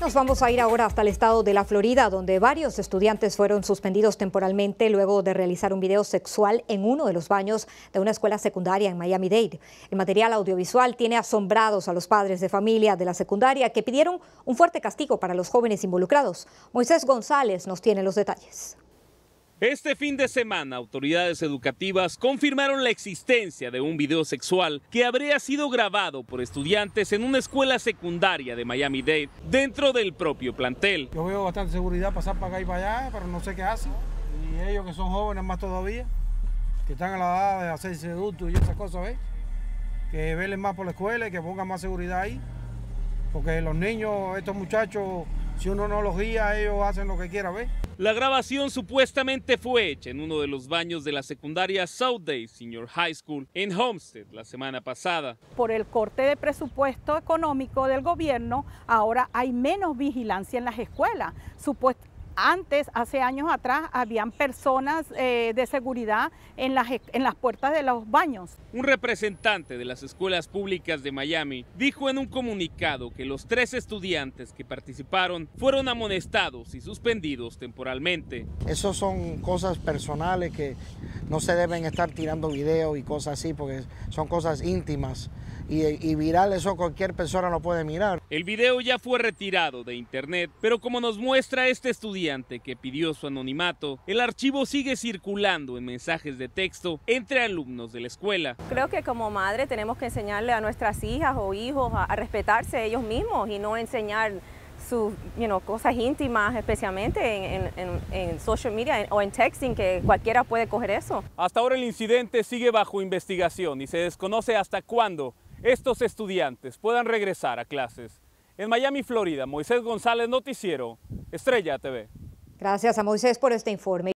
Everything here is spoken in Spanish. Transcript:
Nos vamos a ir ahora hasta el estado de la Florida, donde varios estudiantes fueron suspendidos temporalmente luego de realizar un video sexual en uno de los baños de una escuela secundaria en Miami-Dade. El material audiovisual tiene asombrados a los padres de familia de la secundaria que pidieron un fuerte castigo para los jóvenes involucrados. Moisés González nos tiene los detalles. Este fin de semana, autoridades educativas confirmaron la existencia de un video sexual que habría sido grabado por estudiantes en una escuela secundaria de Miami-Dade dentro del propio plantel. Yo veo bastante seguridad pasar para acá y para allá, pero no sé qué hacen. Y ellos que son jóvenes más todavía, que están a la edad de hacerse adultos y esas cosas, ¿ves? Que velen más por la escuela y que pongan más seguridad ahí. Porque los niños, estos muchachos, si uno no los guía, ellos hacen lo que quiera, ¿ves? La grabación supuestamente fue hecha en uno de los baños de la secundaria Southday Senior High School en Homestead la semana pasada. Por el corte de presupuesto económico del gobierno, ahora hay menos vigilancia en las escuelas. Antes, hace años atrás, habían personas eh, de seguridad en las, en las puertas de los baños. Un representante de las escuelas públicas de Miami dijo en un comunicado que los tres estudiantes que participaron fueron amonestados y suspendidos temporalmente. Esas son cosas personales que no se deben estar tirando videos y cosas así porque son cosas íntimas y, y viral eso cualquier persona lo puede mirar. El video ya fue retirado de internet, pero como nos muestra este estudiante que pidió su anonimato, el archivo sigue circulando en mensajes de texto entre alumnos de la escuela. Creo que como madre tenemos que enseñarle a nuestras hijas o hijos a, a respetarse ellos mismos y no enseñar sus you know, cosas íntimas, especialmente en, en, en, social media o en texting, que cualquiera puede coger eso. Hasta ahora el incidente sigue bajo investigación y se desconoce hasta cuándo estos estudiantes puedan regresar a clases. En Miami, Florida, Moisés González, Noticiero, Estrella TV. Gracias a Moisés por este informe.